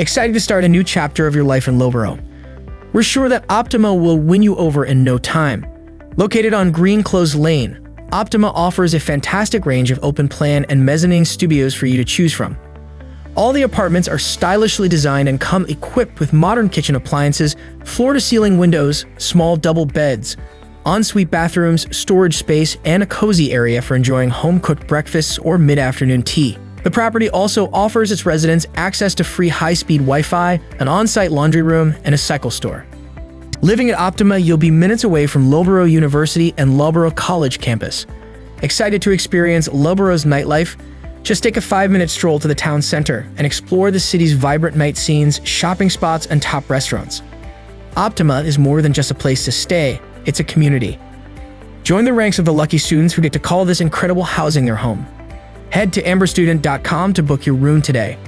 Excited to start a new chapter of your life in Loughborough? We're sure that Optima will win you over in no time. Located on Green Close Lane, Optima offers a fantastic range of open plan and mezzanine studios for you to choose from. All the apartments are stylishly designed and come equipped with modern kitchen appliances, floor-to-ceiling windows, small double beds, ensuite bathrooms, storage space, and a cozy area for enjoying home-cooked breakfasts or mid-afternoon tea. The property also offers its residents access to free high-speed Wi-Fi, an on-site laundry room, and a cycle store. Living at Optima, you'll be minutes away from Loughborough University and Loughborough College campus. Excited to experience Loughborough's nightlife? Just take a five-minute stroll to the town center and explore the city's vibrant night scenes, shopping spots, and top restaurants. Optima is more than just a place to stay, it's a community. Join the ranks of the lucky students who get to call this incredible housing their home. Head to amberstudent.com to book your room today.